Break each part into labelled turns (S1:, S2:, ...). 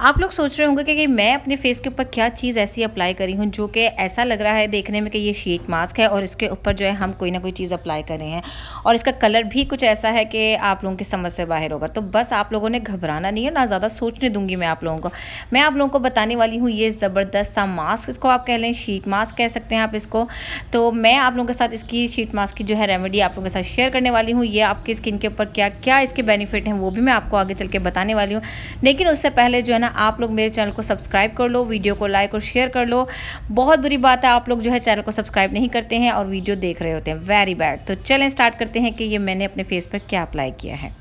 S1: आप लोग सोच रहे होंगे कि, कि मैं अपने फेस के ऊपर क्या चीज़ ऐसी अप्लाई करी हूँ जो कि ऐसा लग रहा है देखने में कि ये शीट मास्क है और इसके ऊपर जो है हम कोई ना कोई चीज़ अप्लाई कर रहे हैं। और इसका कलर भी कुछ ऐसा है कि आप लोगों की समझ से बाहर होगा। तो बस आप लोगों ने घबराना नहीं है ना ज़्यादा सोचने दूँगी मैं आप लोगों को। मैं आप लोगों को बताने वाली हूँ ये ज़बरदस्त सा मास्क इसको आप कह लें शीट मास्क कह सकते हैं आप इसको। तो मैं आप लोगों के साथ इसकी शीट मास्क की जो है रेमेडी आप लोगों के साथ शेयर करने वाली हूँ। ये आपकी स्किन के ऊपर क्या क्या इसके बेनिफिट हैं वो भी मैं आपको आगे चल के बताने वाली हूँ। लेकिन उससे पहले जो है ना आप लोग मेरे चैनल को सब्सक्राइब कर लो, वीडियो को लाइक और शेयर कर लो। बहुत बुरी बात है, आप लोग जो है चैनल को सब्सक्राइब नहीं करते हैं और वीडियो देख रहे होते हैं। वेरी बैड तो चलें स्टार्ट करते हैं कि ये मैंने अपने फेस पर क्या अप्लाई किया है।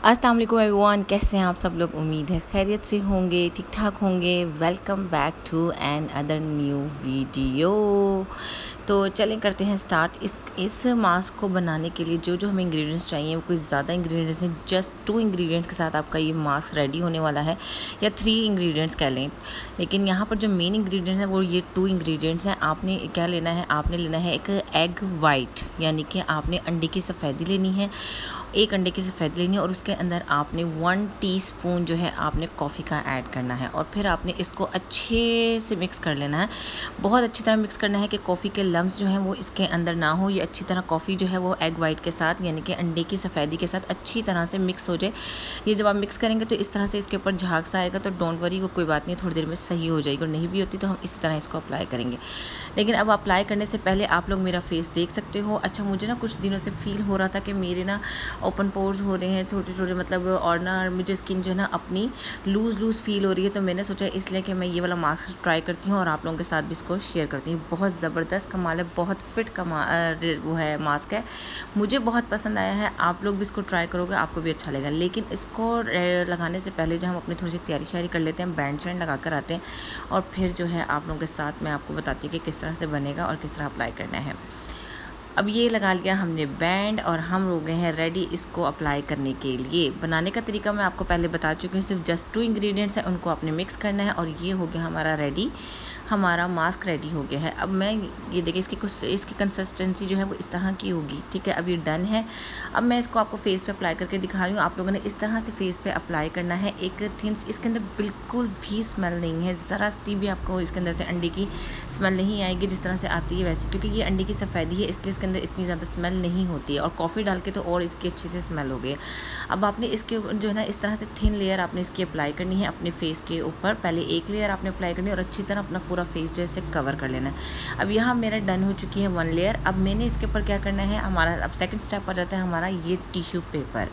S1: अस्सलाम एवरीवन कैसे हैं आप सब लोग? उम्मीद है खैरियत से होंगे ठीक ठाक होंगे। Welcome back to another new video तो चलें, करते हैं स्टार्ट इस इस मास्क को बनाने के लिए जो जो हमें इंग्रेडिएंट्स चाहिए, वो कुछ ज़्यादा इंग्रेडिएंट्स हैं जस्ट टू इंग्रेडिएंट्स के साथ आपका ये मास्क रेडी होने वाला है, या थ्री इंग्रेडिएंट्स कह लें। लेकिन यहाँ पर जो मेन इंग्रेडिएंट्स हैं, वो ये टू इंग्रेडिएंट्स हैं। आपने क्या लेना है? आपने लेना है एक एग वाइट यानी कि आपने अंडे की सफ़ेदी लेनी है, एक अंडे की सफ़ेद लेनी है, और उसके अंदर आपने वन टीस्पून जो है, आपने कॉफ़ी का ऐड करना है। और फिर आपने इसको अच्छे से मिक्स कर लेना है। बहुत अच्छी तरह मिक्स करना है कि कॉफ़ी के लम्स जो हैं वो इसके अंदर ना हो, ये अच्छी तरह कॉफ़ी जो है वो एग वाइट के साथ, यानी कि अंडे की सफ़ेदी के साथ अच्छी तरह से मिक्स हो जाए। ये जब आप मिक्स करेंगे तो इस तरह से इसके ऊपर झाग सा आएगा तो डोंट वरी वो कोई बात नहीं, थोड़ी देर में सही हो जाएगी और नहीं भी होती तो हम इसी तरह इसको अप्लाई करेंगे। लेकिन अब अप्लाई करने से पहले आप लोग मेरा फेस देख सकते हो। अच्छा मुझे ना कुछ दिनों से फील हो रहा था कि मेरे ना ओपन पोर्स हो रहे हैं छोटे छोटे मतलब और ना मुझे स्किन जो है ना अपनी लूज़ लूज़ फील हो रही है तो मैंने सोचा इसलिए कि मैं ये वाला मास्क ट्राई करती हूँ और आप लोगों के साथ भी इसको शेयर करती हूँ। बहुत ज़बरदस्त कमाल है बहुत फिट कमा वो है मास्क है। मुझे बहुत पसंद आया है, आप लोग भी इसको ट्राई करोगे, आपको भी अच्छा लगेगा। लेकिन इसको लगाने से पहले जो हम अपनी थोड़ी सी तैयारी शारी कर लेते हैं बैंड शैंड लगा कर आते हैं, और फिर जो है आप लोगों के साथ मैं आपको बताती हूँ कि किस तरह से बनेगा और किस तरह अप्लाई करना है। अब ये लगा लिया हमने बैंड और हम हो गए हैं रेडी इसको अप्लाई करने के लिए। बनाने का तरीका मैं आपको पहले बता चुकी हूँ, सिर्फ़ जस्ट टू इंग्रेडिएंट्स हैं, उनको आपने मिक्स करना है और ये हो गया हमारा रेडी हमारा मास्क रेडी हो गया है। अब मैं ये देखिए, इसकी कुछ, इसकी कंसिस्टेंसी जो है वो इस तरह की होगी। ठीक है, अब ये डन है। अब मैं इसको आपको फेस पे अप्लाई करके दिखा रही हूँ। आप लोगों ने इस तरह से फेस पे अप्लाई करना है। एक थिंस इसके अंदर बिल्कुल भी स्मेल नहीं है। ज़रा सी भी आपको इसके अंदर से अंडे की स्मेल नहीं आएगी, जिस तरह से आती है वैसे। क्योंकि ये अंडे की सफ़ेदी है, इसलिए इसके अंदर इतनी ज़्यादा स्मेल नहीं होती है। और कॉफ़ी डाल के तो और इसकी अच्छे से स्मेल हो गई अब आपने इसके जो है ना, इस तरह से थिन लेयर आपने इसकी अप्लाई करनी है अपने फेस के ऊपर। पहले एक लेयर आपने अप्लाई करनी है और अच्छी तरह अपना पूरा फेस जो है इसे कवर कर लेना है। अब यहाँ मेरा डन हो चुकी है वन लेयर अब मैंने इसके ऊपर क्या करना है, हमारा, अब सेकंड स्टेप आ जाता है हमारा ये टिश्यू पेपर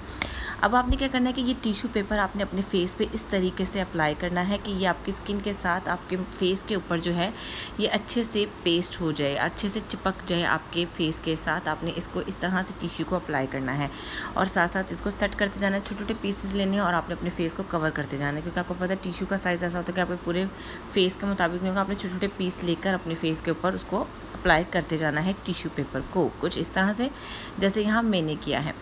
S1: अब आपने क्या करना है कि ये टिश्यू पेपर आपने अपने फेस पे इस तरीके से अप्लाई करना है कि ये आपकी स्किन के साथ, आपके फेस के ऊपर जो है, ये अच्छे से पेस्ट हो जाए, अच्छे से चिपक जाए आपके फेस के साथ। आपने इसको इस तरह से टिश्यू को अप्लाई करना है। और साथ साथ इसको सेट करते जाना है छोटे छोटे पीसेस लेने हैं और आपने अपने फेस को कवर करते जाना है। क्योंकि आपको पता है टिश्यू का साइज़ ऐसा होता है कि आपके पूरे फेस के मुताबिक नहीं होगा छोटे छोटे पीस लेकर अपने फेस के ऊपर उसको अप्लाई करते जाना है टिश्यू पेपर को। कुछ इस तरह से, जैसे यहाँ मैंने किया है।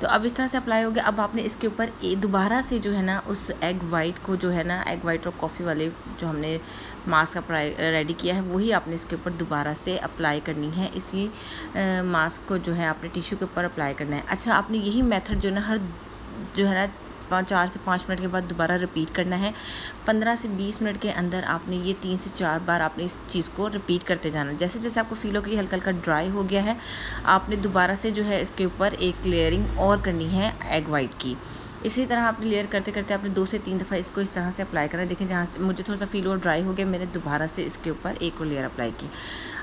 S1: तो अब इस तरह से अप्लाई हो गया। अब आपने इसके ऊपर दोबारा से जो है ना, उस एग वाइट को जो है ना एग वाइट और कॉफ़ी वाले जो हमने मास्क अप्लाई रेडी किया है, वही आपने इसके ऊपर दोबारा से अप्लाई करनी है। इसी मास्क को जो है आपने टिश्यू के ऊपर अप्लाई करना है। अच्छा आपने यही मेथड जो है ना, हर, जो है ना चार से पाँच मिनट के बाद दोबारा रिपीट करना है। पंद्रह से बीस मिनट के अंदर आपने ये तीन से चार बार आपने इस चीज़ को रिपीट करते जाना। जैसे जैसे आपको फील हो कि हल्का हल्का ड्राई हो गया है, आपने दोबारा से जो है इसके ऊपर एक लेयरिंग और करनी है एग वाइट की। इसी तरह आपने लेयर करते करते आपने दो से तीन दफ़ा इसको इस तरह से अप्लाई करना देखें जहाँ से मुझे थोड़ा सा फील और ड्राई हो गया, मैंने दोबारा से इसके ऊपर एक और लेयर अप्लाई की।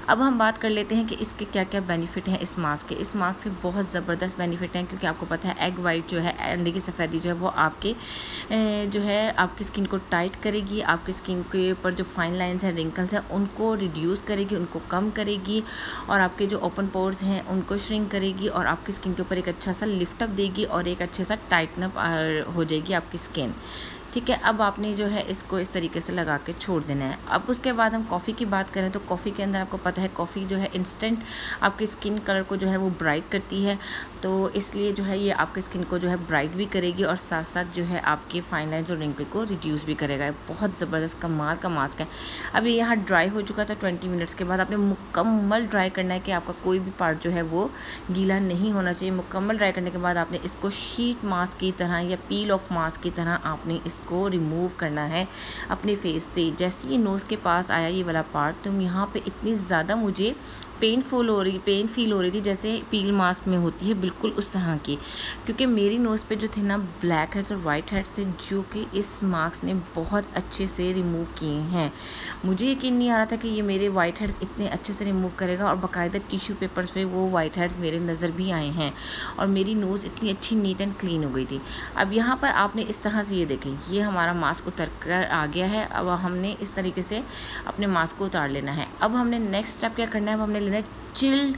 S1: अब हम बात कर लेते हैं कि इसके क्या क्या बेनिफिट हैं इस मास्क के। इस मास्क के बहुत ज़बरदस्त बेनिफिट हैं, क्योंकि आपको पता है एग वाइट जो है, अंडे की सफ़ेदी जो है, वो आपके जो है, आपकी स्किन को टाइट करेगी, आपकी स्किन के ऊपर जो फाइन लाइन्स हैं रिंकल्स हैं, उनको रिड्यूस करेगी, उनको कम करेगी और आपके जो ओपन पोर्स हैं, उनको श्रिंक करेगी और आपकी स्किन के ऊपर एक अच्छा सा लिफ्टअप देगी और एक अच्छे सा टाइटनअप हो जाएगी आपकी स्किन। ठीक है, अब आपने जो है इसको इस तरीके से लगा के छोड़ देना है। अब उसके बाद हम कॉफ़ी की बात करें तो कॉफ़ी के अंदर आपको पता है कॉफ़ी जो है इंस्टेंट आपकी स्किन कलर को जो है वो ब्राइट करती है। तो इसलिए जो है ये आपकी स्किन को जो है ब्राइट भी करेगी और साथ साथ जो है आपके फाइन लाइन्स और रिंकल को रिड्यूस भी करेगा। बहुत ज़बरदस्त कमाल का मास्क है। अब ये यहाँ ड्राई हो चुका था ट्वेंटी मिनट्स के बाद। आपने मुकम्मल ड्राई करना है कि आपका कोई भी पार्ट जो है वो गीला नहीं होना चाहिए। मुकम्मल ड्राई करने के बाद आपने इसको शीट मास्क की तरह या पील ऑफ़ मास्क की तरह आपने इस इसको रिमूव करना है अपने फेस से। जैसे ये नोज़ के पास आया ये वाला पार्ट तो यहाँ पे इतनी ज़्यादा मुझे पेनफुल हो रही पेन फील हो रही थी जैसे पील मास्क में होती है, बिल्कुल उस तरह की। क्योंकि मेरी नोज़ पे जो थे ना ब्लैक हेड्स और वाइट हेड्स थे, जो कि इस मास्क ने बहुत अच्छे से रिमूव किए हैं। मुझे यकीन नहीं आ रहा था कि ये मेरे वाइट हेड्स इतने अच्छे से रिमूव करेगा और बाकायदा टिश्यू पेपर्स पे वो वाइट हेड्स मेरे नज़र भी आए हैं और मेरी नोज़ इतनी अच्छी नीट एंड क्लीन हो गई थी। अब यहाँ पर आपने इस तरह से ये देखें, ये हमारा मास्क उतर कर आ गया है, अब हमने इस तरीके से अपने मास्क को उतार लेना है। अब हमने नेक्स्ट स्टेप क्या करना है? अब हमने लेना है चिल्ड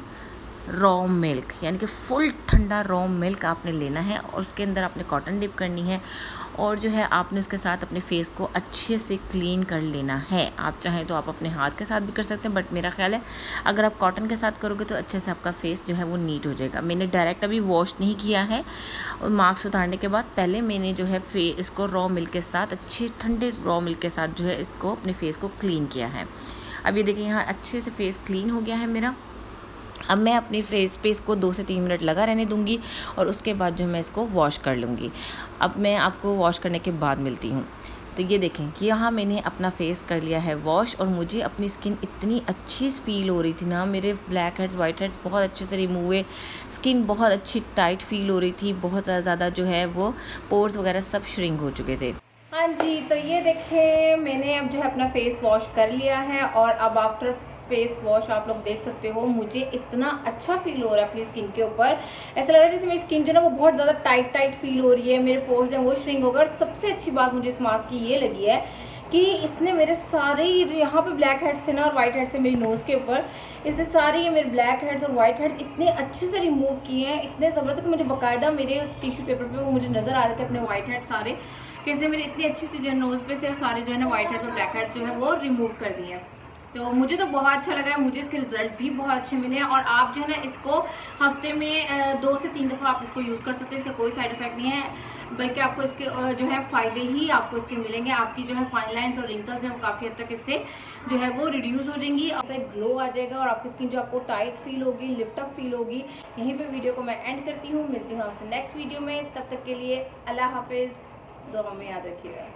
S1: रॉ मिल्क यानी कि फुल ठंडा रॉ मिल्क आपने लेना है और उसके अंदर आपने कॉटन डिप करनी है और जो है आपने उसके साथ अपने फेस को अच्छे से क्लीन कर लेना है। आप चाहें तो आप अपने हाथ के साथ भी कर सकते हैं बट मेरा ख्याल है अगर आप कॉटन के साथ करोगे तो अच्छे से आपका फेस जो है वो नीट हो जाएगा। मैंने डायरेक्ट अभी वॉश नहीं किया है और मास्क उतारने के बाद पहले मैंने जो है फे इसको रॉ मिल्क के साथ, अच्छे ठंडे रॉ मिल्क के साथ जो है इसको अपने फेस को क्लीन किया है। अब ये देखिए यहाँ अच्छे से फेस क्लीन हो गया है मेरा। अब मैं अपनी फेस पे इसको दो से तीन मिनट लगा रहने दूँगी और उसके बाद जो मैं इसको वॉश कर लूँगी। अब मैं आपको वॉश करने के बाद मिलती हूँ। तो ये देखें कि यहाँ मैंने अपना फेस कर लिया है वॉश और मुझे अपनी स्किन इतनी अच्छी फील हो रही थी ना। मेरे ब्लैक हेड्स वाइट हेड्स बहुत अच्छे से रिमूव हुए। स्किन बहुत अच्छी टाइट फील हो रही थी। बहुत ज़्यादा जो है वो पोर्स वगैरह सब श्रिंक हो चुके थे। हाँ जी तो ये देखें, मैंने अब जो है अपना फेस वॉश कर लिया है और अब आफ्टर फेस वॉश आप लोग देख सकते हो, मुझे इतना अच्छा फील हो रहा है अपनी स्किन के ऊपर। ऐसा लग रहा है जैसे मेरी स्किन जो है वो बहुत ज़्यादा टाइट टाइट फील हो रही है। मेरे पोर्स हैं है वो श्रिंग गए और सबसे अच्छी बात मुझे इस मास्क की ये लगी है कि इसने मेरे सारे जो यहाँ पे ब्लैक हेड्स थे ना और वाइट हेड्स थे मेरी नोज़ के ऊपर, इसने सारे ये मेरे ब्लैक हेड्स और वाइट हेड्स इतने अच्छे से रिमूव किए हैं, इतने ज़बरदस्त मुझे बाकायदा मेरे टिश्यू पेपर पे वो मुझे नज़र आ रहे थे, अपने वाइट हेड्स सारे। कि इसने मेरी इतनी अच्छी सी जो है नोज़ पे से सारे जो है ना वाइट हेड्स और ब्लैक हेड्स जो है वो रिमूव कर दिए हैं। तो मुझे तो बहुत अच्छा लगा है, मुझे इसके रिज़ल्ट भी बहुत अच्छे मिले हैं। और आप जो है ना इसको हफ़्ते में दो से तीन दफ़ा आप इसको यूज़ कर सकते हैं, इसका कोई साइड इफ़ेक्ट नहीं है। बल्कि आपको इसके जो है फ़ायदे ही आपको इसके मिलेंगे। आपकी जो है फाइन लाइन्स और रिंकल्स जो है काफ़ी हद तक इससे जो है वो रिड्यूस हो जाएँगी। ऐसे ग्लो आ जाएगा और आपकी स्किन जो आपको टाइट फील होगी लिफ्टअप फील होगी। यहीं पर वीडियो को मैं एंड करती हूँ। मिलती हूँ आपसे नेक्स्ट वीडियो में। तब तक के लिए अल्लाह हाफिज़। दुआ में याद रखिएगा।